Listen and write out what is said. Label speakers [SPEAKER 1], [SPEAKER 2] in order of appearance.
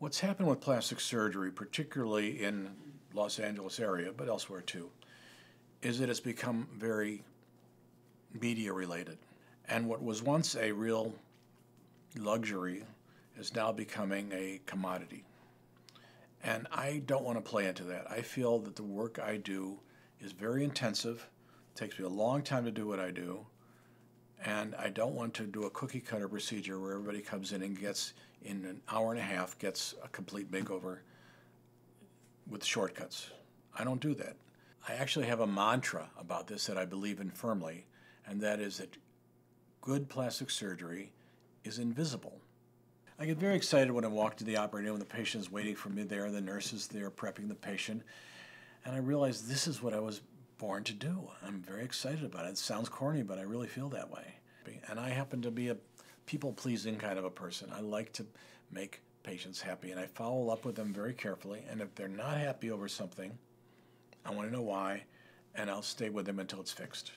[SPEAKER 1] What's happened with plastic surgery, particularly in Los Angeles area, but elsewhere too, is that it's become very media related. And what was once a real luxury is now becoming a commodity. And I don't want to play into that. I feel that the work I do is very intensive, it takes me a long time to do what I do, and I don't want to do a cookie cutter procedure where everybody comes in and gets in an hour and a half gets a complete makeover with shortcuts. I don't do that. I actually have a mantra about this that I believe in firmly, and that is that good plastic surgery is invisible. I get very excited when I walk to the operating room, the patient is waiting for me there, and the nurses there prepping the patient, and I realize this is what I was born to do. I'm very excited about it. It sounds corny, but I really feel that way. And I happen to be a people pleasing mm-hmm. kind of a person. I like to make patients happy, and I follow up with them very carefully. And if they're not happy over something, I want to know why, and I'll stay with them until it's fixed.